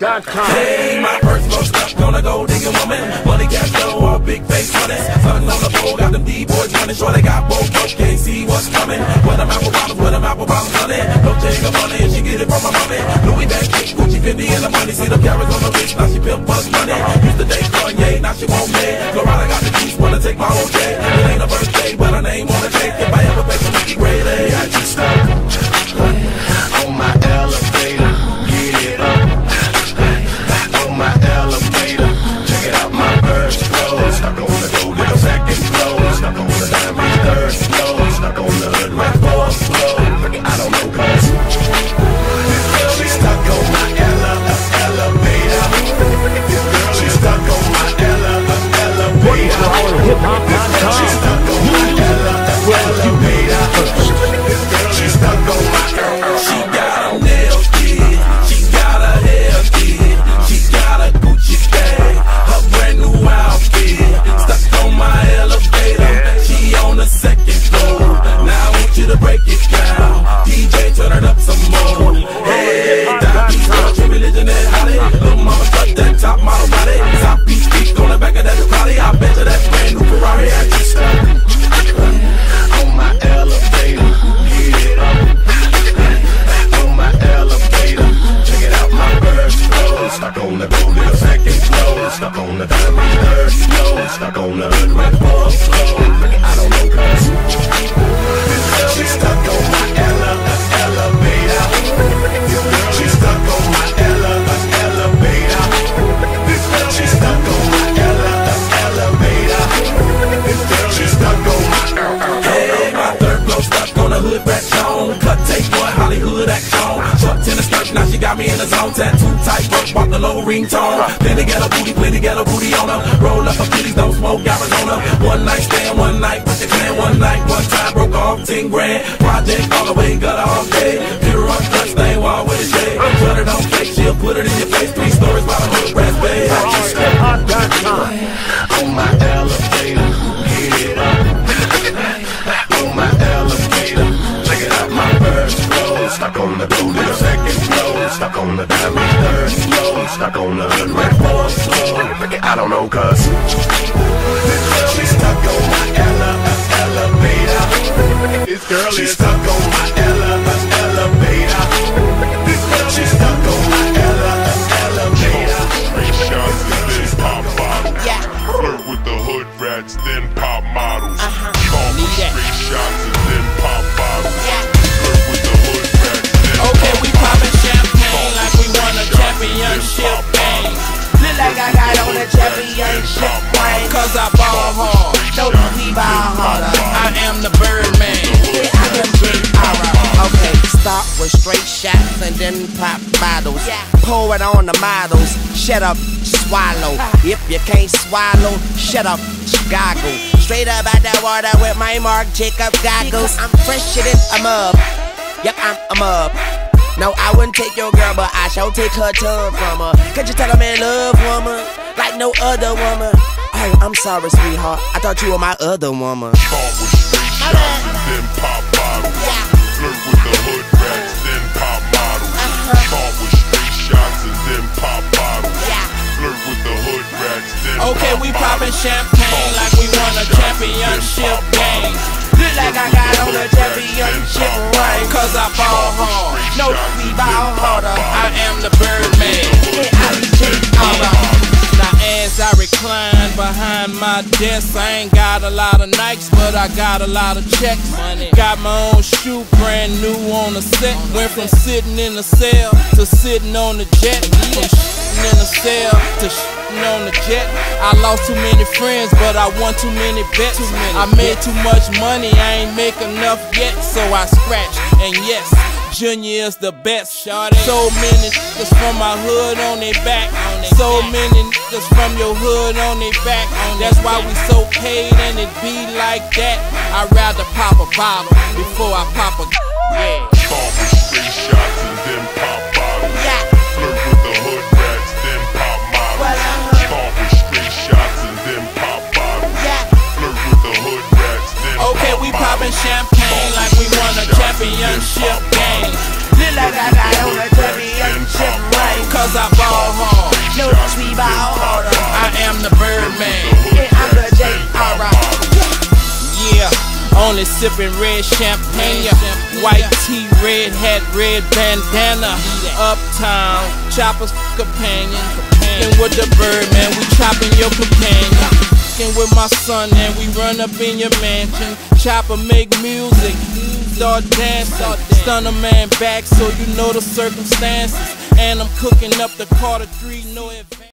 HipHop.com. Hey, my personal stuff, gonna go digging woman. Money, cash, flow, all big face money. Sun on the pole, got them D-boys running. Sure they got both folks, can't see what's coming. Where them apple bottles, where them apple bottles honey. Don't take her money and she get it from my mommy. Louis bag, kick, Gucci, Fendi, and the money. See them carrots on the wrist, now she pimp bust money. Used to date Kanye, now she won't me. Flo Rida got the juice, wanna take my whole day. It ain't a birthday, but her name on the break it down, in the second floor. Stuck on the third floor. Stuck on the hood floor. I don't know cause she stuck on my ele- elevator. Got me in the zone. Tattoo tight, work, walk the low ringtone. Then they get a booty, plenty get a booty on her. Roll up a kitties, don't smoke Arizona. One night stand, one night with the clan, one night, one time broke off 10 grand. Project all the way, got her all day. Pure rock, touch thing, wall with a shade. Put it on fake, she'll put it in your face. Three stories by the hood, bay. HipHop.com. on my elevator, get it up. On my elevator, check it my first floor. Stuck on the gold the diamond floor. Stuck on the hood red fourth floor. I don't know, cuz she stuck on my ele- elevator. This girl She shots and then pop bottles. Pour it on the models. Shut up, swallow. If you can't swallow, shut up, goggle. Straight up out that water with my Marc Jacob goggles. I'm fresher than a mub. Yep, I'm a mub. No, I wouldn't take your girl, but I shall take her tongue from her. Could you tell I'm in love, woman? Like no other woman. Oh, I'm sorry, sweetheart. I thought you were my other woman. Call with straight shots and then pop Okay, pop we bottles. poppin' champagne like we won a championship game. Look like I got on a championship ring. Cause I ball hard. No, we ball harder. I am the Birdman. Yeah, I. Now as I recline behind my desk, I ain't got a lot of Nikes, but I got a lot of checks. Money. Got my own shoe, brand new on the set. Went from sitting in the cell to sitting on the jet. From shitting in the cell to shitting on the jet. I lost too many friends, but I won too many bets. Too many I made too much money, I ain't make enough yet, so I scratched. And yes, Junior is the best. So many niggas from my hood on their back. So many niggas from your hood on their back. That's why we so paid and it be like that. I'd rather pop a bottle before I pop a yeah. Call with straight shots and then pop only sipping red champagne. White tee, red hat, red bandana. Uptown, choppers companion. And with the Birdman, we chopping your companion. With my son and we run up in your mansion. Chopper make music, start dancing. Stun a man back so you know the circumstances. And I'm cooking up the Carter 3, no advance.